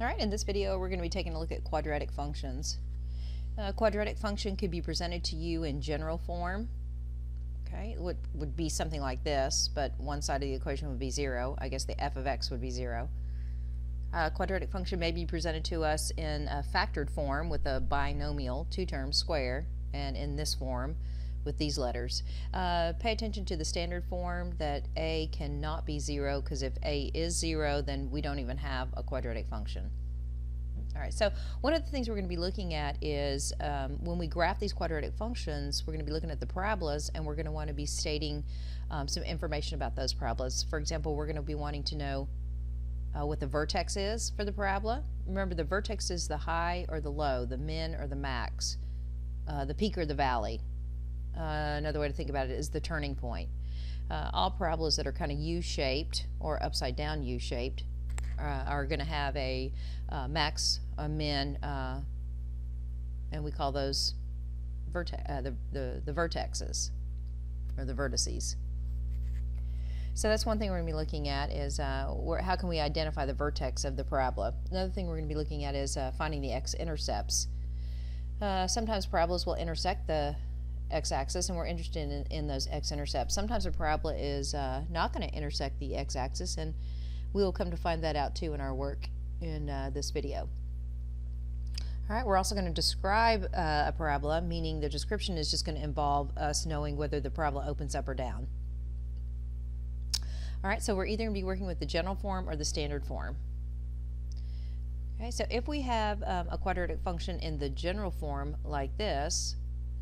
All right, in this video we're going to be taking a look at quadratic functions. A quadratic function could be presented to you in general form. Okay, it would, would be something like this, but one side of the equation would be 0. I guess the f of x would be 0. A quadratic function may be presented to us in a factored form with a binomial, two terms, square, and in this form with these letters. Uh, pay attention to the standard form that a cannot be 0 because if a is 0 then we don't even have a quadratic function. All right, so one of the things we're going to be looking at is um, when we graph these quadratic functions, we're going to be looking at the parabolas and we're going to want to be stating um, some information about those parabolas. For example, we're going to be wanting to know uh, what the vertex is for the parabola. Remember, the vertex is the high or the low, the min or the max, uh, the peak or the valley. Uh, another way to think about it is the turning point. Uh, all parabolas that are kind of U-shaped or upside down U-shaped uh, are going to have a uh, max, a min, uh, and we call those the, the, the vertexes or the vertices. So that's one thing we're going to be looking at is uh, where, how can we identify the vertex of the parabola. Another thing we're going to be looking at is uh, finding the x-intercepts. Uh, sometimes parabolas will intersect the x-axis and we're interested in, in those x-intercepts. Sometimes a parabola is uh, not going to intersect the x-axis and we will come to find that out too in our work in uh, this video. All right, we're also going to describe uh, a parabola, meaning the description is just going to involve us knowing whether the parabola opens up or down. All right, so we're either going to be working with the general form or the standard form. Okay, so if we have um, a quadratic function in the general form like this,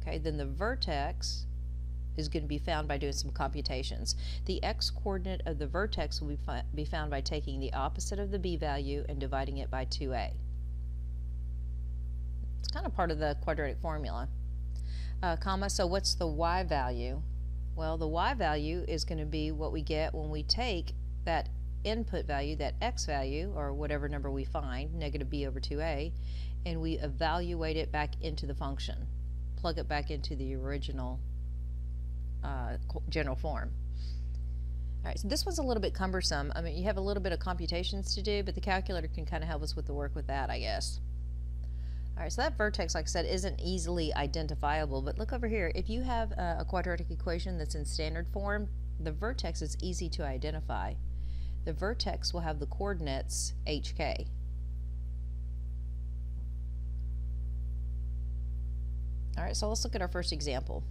okay, then the vertex is going to be found by doing some computations. The x-coordinate of the vertex will be, be found by taking the opposite of the b value and dividing it by 2a. It's kind of part of the quadratic formula. Uh, comma, so what's the y value? Well, the y value is going to be what we get when we take that input value, that x value, or whatever number we find, negative b over 2a, and we evaluate it back into the function plug it back into the original uh, general form. All right, so this one's a little bit cumbersome. I mean, you have a little bit of computations to do, but the calculator can kind of help us with the work with that, I guess. All right, so that vertex, like I said, isn't easily identifiable, but look over here. If you have a, quadratic equation that's in standard form, the vertex is easy to identify. The vertex will have the coordinates hk. All right, so let's look at our first example.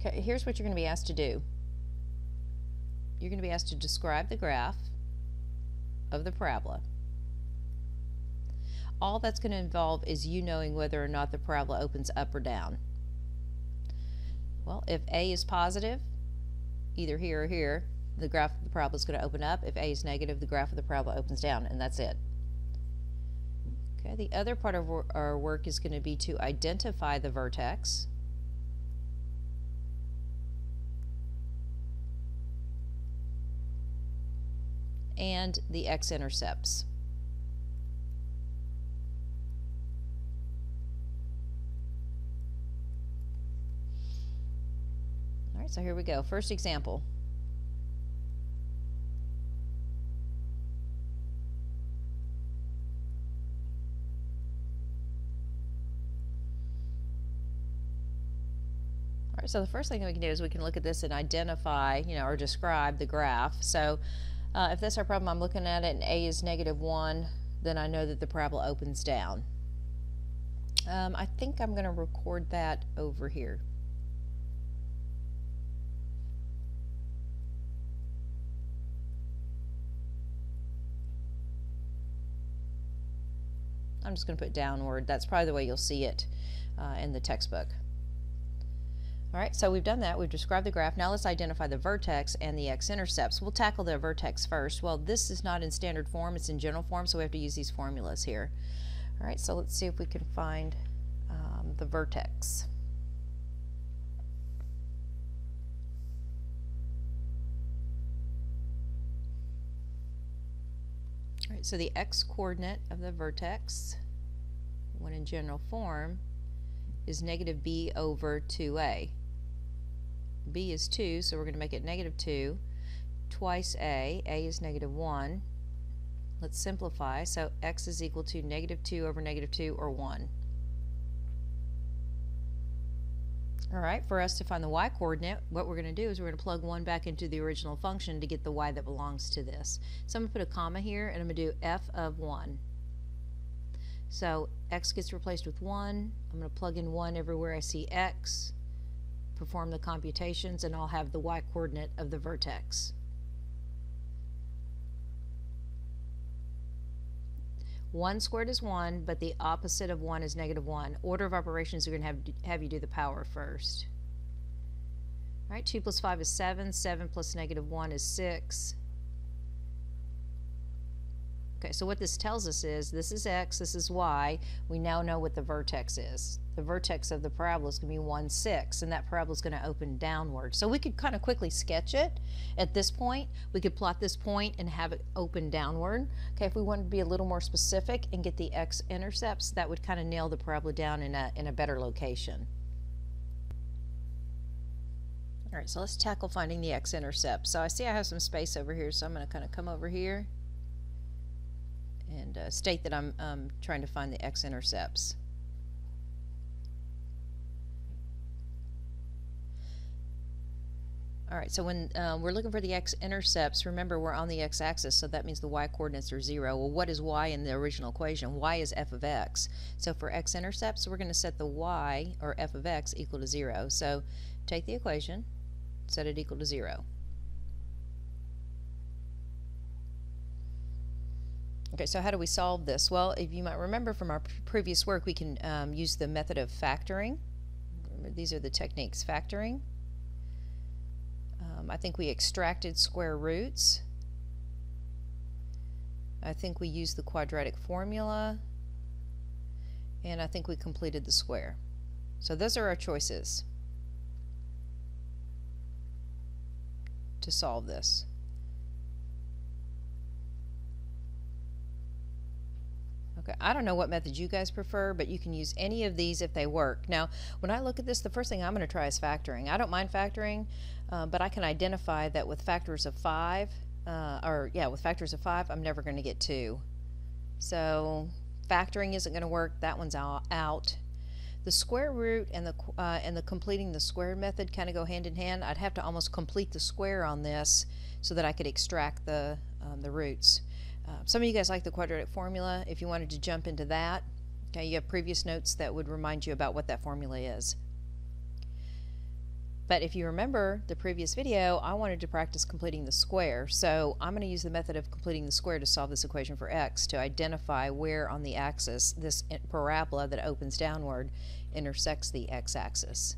Okay, here's what you're going to be asked to do. You're going to be asked to describe the graph of the parabola. All that's going to involve is you knowing whether or not the parabola opens up or down. Well, if A is positive, either here or here, the graph of the parabola is going to open up. If A is negative, the graph of the parabola opens down, and that's it. Okay, the other part of our work is going to be to identify the vertex. and the x-intercepts. All right, so here we go. First example. So the first thing we can do is we can look at this and identify, you know, or describe the graph. So uh, if that's our problem, I'm looking at it and A is negative 1, then I know that the parabola opens down. Um, I think I'm going to record that over here. I'm just going to put downward. That's probably the way you'll see it uh, in the textbook. All right, so we've done that. We've described the graph. Now let's identify the vertex and the x-intercepts. We'll tackle the vertex first. Well, this is not in standard form. It's in general form, so we have to use these formulas here. All right, so let's see if we can find um, the vertex. All right, so the x-coordinate of the vertex, when in general form, is negative b over 2a b is 2, so we're going to make it negative 2 twice a. a is negative 1. let's simplify. So x is equal to negative 2 over negative 2 or 1. All right, for us to find the y coordinate, what we're going to do is we're going to plug 1 back into the original function to get the y that belongs to this. So I'm going to put a comma here and I'm going to do f of 1. So x gets replaced with 1. I'm going to plug in 1 everywhere I see x, perform the computations, and I'll have the y coordinate of the vertex. 1 squared is 1, but the opposite of 1 is negative 1. Order of operations we're going to have, have you do the power first. All right, 2 plus 5 is 7. 7 plus negative 1 is 6. Okay, so what this tells us is this is x, this is y. We now know what the vertex is. The vertex of the parabola is going to be 1, 6, and that parabola is going to open downward. So we could kind of quickly sketch it at this point. We could plot this point and have it open downward. Okay, if we wanted to be a little more specific and get the x-intercepts, that would kind of nail the parabola down in a, in a better location. All right, so let's tackle finding the x-intercept. So I see I have some space over here, so I'm going to kind of come over here and uh, state that I'm um, trying to find the x-intercepts. All right, so when uh, we're looking for the x-intercepts, remember we're on the x-axis, so that means the y-coordinates are 0. Well, what is y in the original equation? y is f of x. So for x-intercepts, we're going to set the y, or f of x, equal to 0. So take the equation, set it equal to 0. Okay, so how do we solve this? Well, if you might remember from our previous work, we can um, use the method of factoring. Remember, these are the techniques. Factoring. Um, I think we extracted square roots. I think we used the quadratic formula. And I think we completed the square. So those are our choices to solve this. Okay, I don't know what method you guys prefer, but you can use any of these if they work. Now, when I look at this, the first thing I'm going to try is factoring. I don't mind factoring, uh, but I can identify that with factors of 5, uh, or yeah, with factors of 5, I'm never going to get 2. So factoring isn't going to work. That one's out. The square root and the uh, and the completing the square method kind of go hand in hand. I'd have to almost complete the square on this so that I could extract the um, the roots. Uh, some of you guys like the quadratic formula. If you wanted to jump into that, okay, you have previous notes that would remind you about what that formula is. But if you remember the previous video, I wanted to practice completing the square. So I'm going to use the method of completing the square to solve this equation for x to identify where on the axis this parabola that opens downward intersects the x-axis.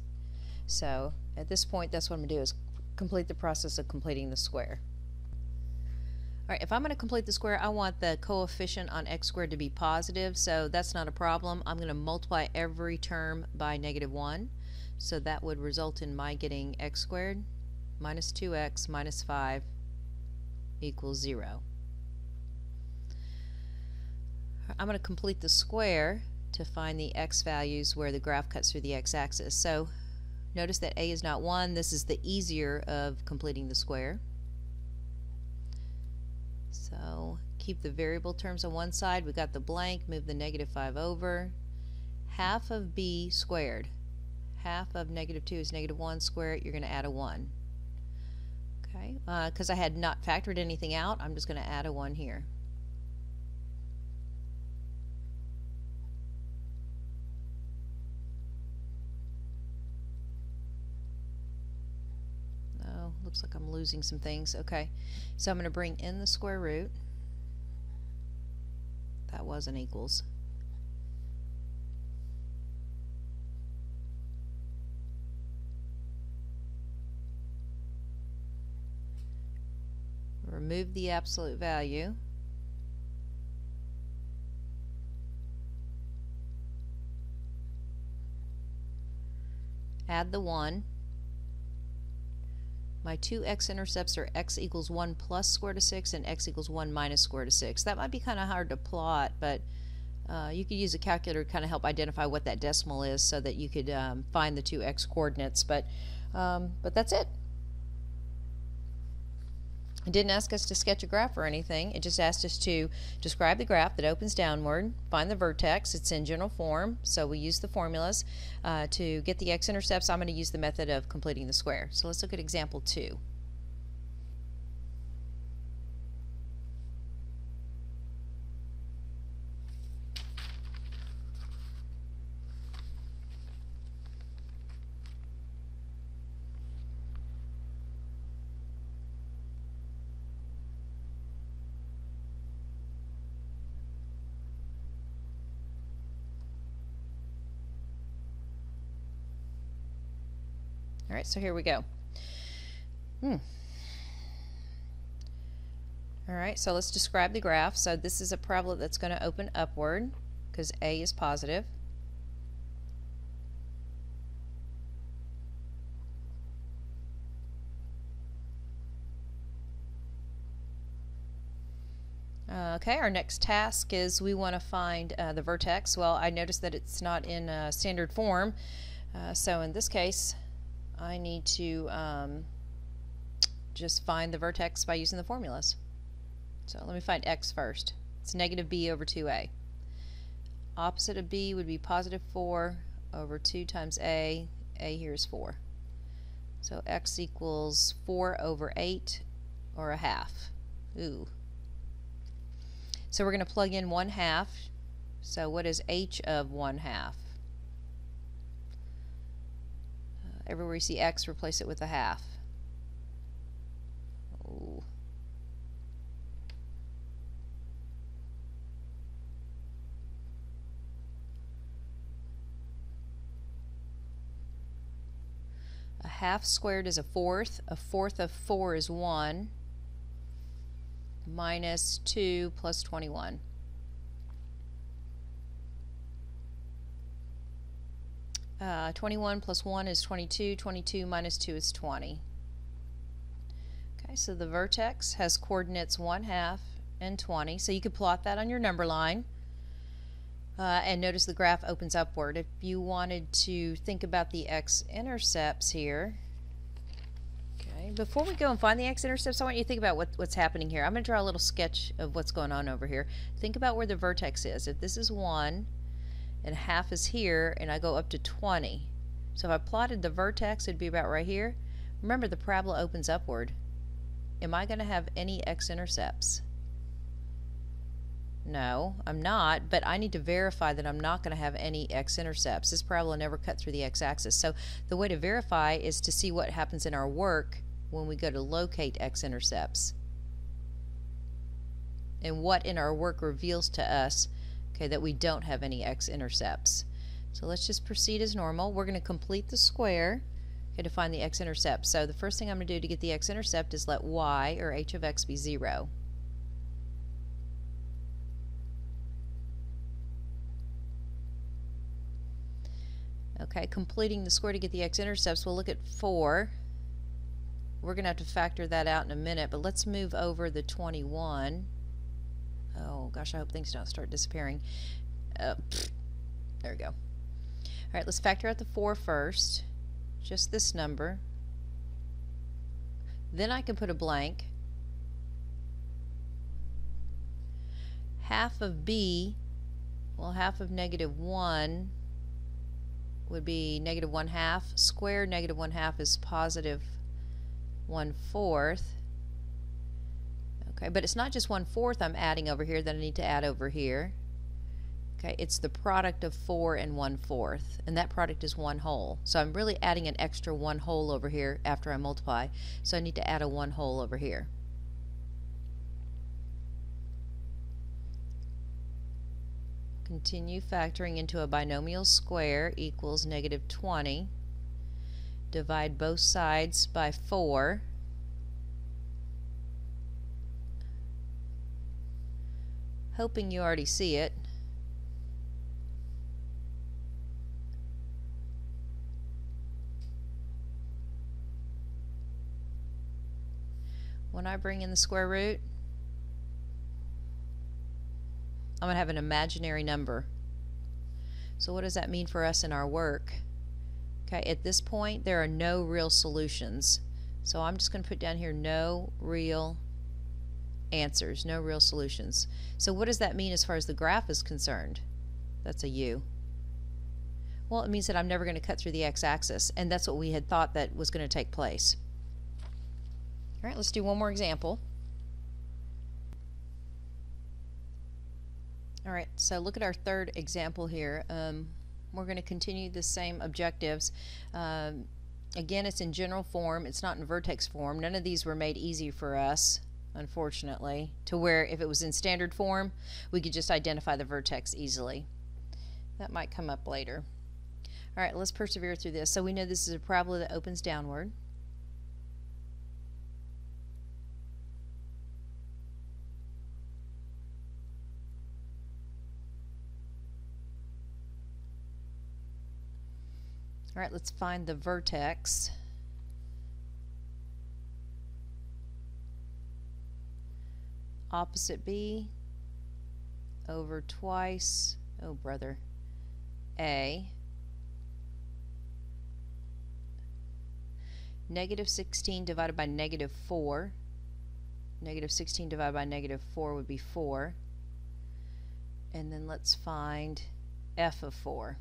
So at this point, that's what I'm going to do is complete the process of completing the square. All right, if I'm going to complete the square, I want the coefficient on x squared to be positive, so that's not a problem. I'm going to multiply every term by negative 1, so that would result in my getting x squared minus 2x minus 5 equals 0. I'm going to complete the square to find the x values where the graph cuts through the x-axis. So notice that a is not 1. This is the easier of completing the square. So keep the variable terms on one side. We got the blank, move the negative 5 over. Half of b squared. Half of negative 2 is negative 1 squared. You're going to add a 1. Okay, because uh, I had not factored anything out, I'm just going to add a 1 here. Looks like I'm losing some things. Okay, so I'm going to bring in the square root. That wasn't equals. Remove the absolute value. Add the 1. My two x-intercepts are x equals 1 plus square root of 6 and x equals 1 minus square root of 6. That might be kind of hard to plot, but uh, you could use a calculator to kind of help identify what that decimal is so that you could um, find the two x coordinates. But, um, but that's it. It didn't ask us to sketch a graph or anything. It just asked us to describe the graph that opens downward, find the vertex. It's in general form, so we use the formulas. Uh, to get the x-intercepts, I'm going to use the method of completing the square. So let's look at example 2. Right, so here we go. Hmm. All right, so let's describe the graph. So this is a parabola that's going to open upward because A is positive. Okay, our next task is we want to find uh, the vertex. Well, I noticed that it's not in uh, standard form. Uh, so in this case, I need to um, just find the vertex by using the formulas. So let me find x first. It's negative b over 2a. Opposite of b would be positive 4 over 2 times a. a here is 4. So x equals 4 over 8 or a half. Ooh. So we're going to plug in 1 half. So what is h of 1 half? Everywhere you see x, replace it with a half. Ooh. A half squared is a fourth. A fourth of 4 is 1 minus 2 plus 21. Uh, 21 plus 1 is 22. 22 minus 2 is 20. Okay, so the vertex has coordinates 1 half and 20. So you could plot that on your number line. Uh, and notice the graph opens upward. If you wanted to think about the x-intercepts here, okay, before we go and find the x-intercepts, I want you to think about what, what's happening here. I'm going to draw a little sketch of what's going on over here. Think about where the vertex is. If this is 1, and half is here and I go up to 20. So if I plotted the vertex it'd be about right here. Remember the parabola opens upward. Am I going to have any x-intercepts? No, I'm not, but I need to verify that I'm not going to have any x-intercepts. This parabola never cut through the x-axis. So the way to verify is to see what happens in our work when we go to locate x-intercepts. And what in our work reveals to us okay, that we don't have any x-intercepts. So let's just proceed as normal. We're going to complete the square okay, to find the x-intercept. So the first thing I'm going to do to get the x-intercept is let y, or h of x, be 0. Okay, completing the square to get the x-intercepts, we'll look at 4. We're going to have to factor that out in a minute, but let's move over the 21. Oh gosh, I hope things don't start disappearing. Uh, there we go. All right, let's factor out the 4 first. Just this number. Then I can put a blank. Half of b, well half of negative 1 would be negative 1 half. Square negative 1 half is positive 1 fourth. Okay, but it's not just 1 fourth I'm adding over here that I need to add over here. Okay, it's the product of 4 and 1 fourth, and that product is 1 whole. So I'm really adding an extra 1 whole over here after I multiply, so I need to add a 1 whole over here. Continue factoring into a binomial square equals negative 20. Divide both sides by 4. Hoping you already see it. When I bring in the square root, I'm going to have an imaginary number. So what does that mean for us in our work? Okay, at this point there are no real solutions. So I'm just going to put down here no real answers, no real solutions. So what does that mean as far as the graph is concerned? That's a U. Well, it means that I'm never going to cut through the x-axis, and that's what we had thought that was going to take place. All right, let's do one more example. All right, so look at our third example here. Um, we're going to continue the same objectives. Um, again, it's in general form. It's not in vertex form. None of these were made easy for us, unfortunately, to where if it was in standard form, we could just identify the vertex easily. That might come up later. All right, let's persevere through this. So we know this is a parabola that opens downward. All right, let's find the vertex. Opposite B over twice, oh brother, A. Negative 16 divided by negative 4. Negative 16 divided by negative 4 would be 4. And then let's find f of 4.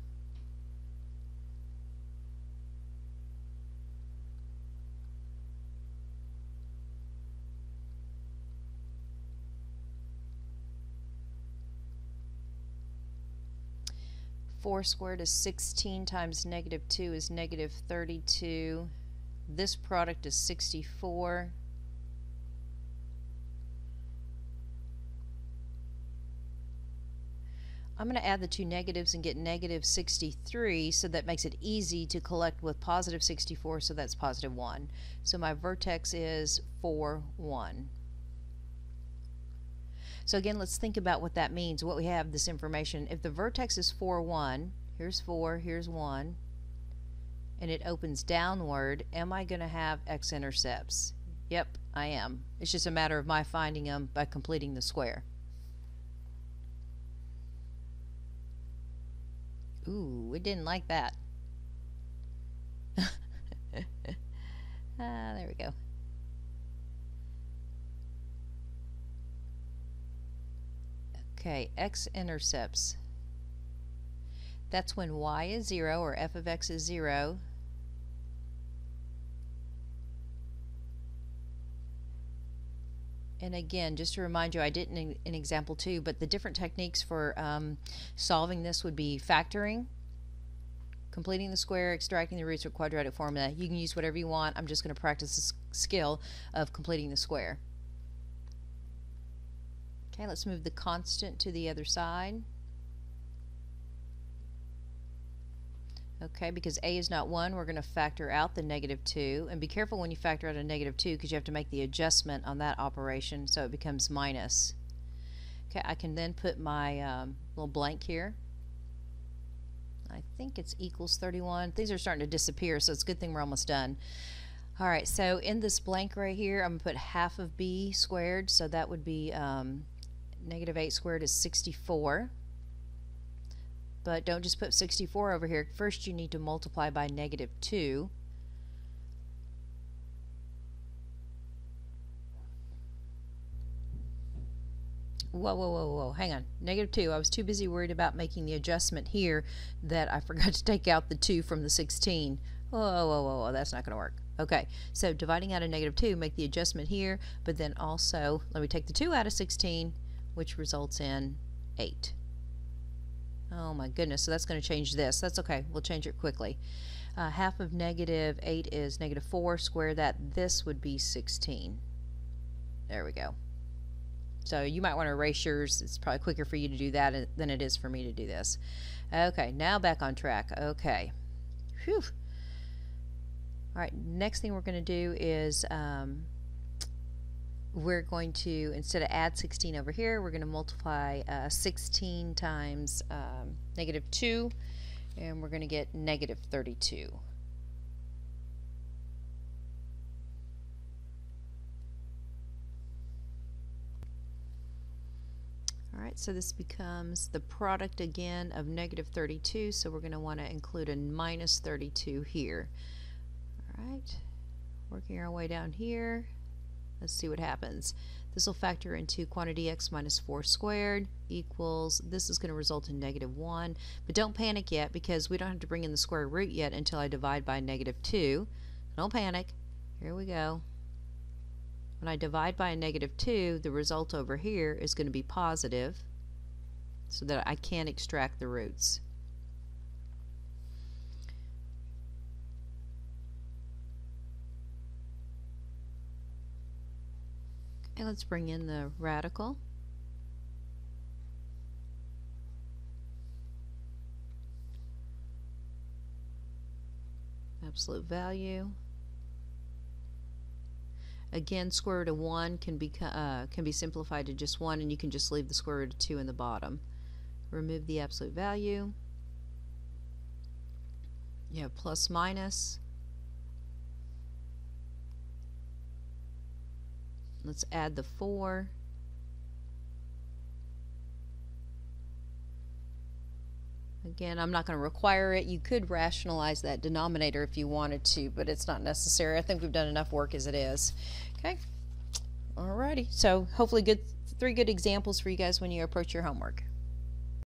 Four squared is 16 times negative 2 is negative 32 this product is 64. I'm going to add the two negatives and get negative 63 so that makes it easy to collect with positive 64 so that's positive 1. So my vertex is 4, 1. So again let's think about what that means, what we have this information. If the vertex is 4, 1, here's 4, here's 1, and it opens downward, am I going to have x-intercepts? Yep, I am. It's just a matter of my finding them by completing the square. Ooh, we didn't like that. ah, there we go. Okay, x-intercepts. That's when y is 0 or f of x is 0 and again, just to remind you, I did in an example too, but the different techniques for um, solving this would be factoring, completing the square, extracting the roots or quadratic formula. You can use whatever you want. I'm just going to practice the skill of completing the square. Okay, let's move the constant to the other side. Okay, because a is not 1, we're going to factor out the negative 2. And be careful when you factor out a negative 2 because you have to make the adjustment on that operation so it becomes minus. Okay, I can then put my um, little blank here. I think it's equals 31. These are starting to disappear, so it's a good thing we're almost done. All right, so in this blank right here, I'm going to put half of b squared, so that would be um, negative 8 squared is 64 but don't just put 64 over here. First you need to multiply by negative 2. Whoa, whoa, whoa, whoa, hang on. Negative 2. I was too busy worried about making the adjustment here that I forgot to take out the 2 from the 16. Whoa, whoa, whoa, whoa, that's not going to work. Okay, so dividing out a negative 2, make the adjustment here, but then also, let me take the 2 out of 16, which results in 8. Oh my goodness, so that's going to change this. That's okay, we'll change it quickly. Uh, half of negative 8 is negative 4. Square that, this would be 16. There we go. So you might want to erase yours. It's probably quicker for you to do that than it is for me to do this. Okay, now back on track. Okay. Whew. All right, next thing we're going to do is um, we're going to, instead of add 16 over here, we're going to multiply uh, 16 times um, negative 2, and we're going to get negative 32. Alright, so this becomes the product again of negative 32, so we're going to want to include a minus 32 here. Alright, working our way down here. Let's see what happens. This will factor into quantity x minus 4 squared equals, this is going to result in negative 1. But don't panic yet because we don't have to bring in the square root yet until I divide by negative 2. Don't panic. Here we go. When I divide by a negative 2, the result over here is going to be positive so that I can extract the roots. Okay, let's bring in the radical. Absolute value. Again, square root of 1 can be, uh, can be simplified to just 1, and you can just leave the square root of 2 in the bottom. Remove the absolute value. You have plus minus. Let's add the 4. Again, I'm not going to require it. You could rationalize that denominator if you wanted to, but it's not necessary. I think we've done enough work as it is. Okay. Alrighty. So hopefully good three good examples for you guys when you approach your homework.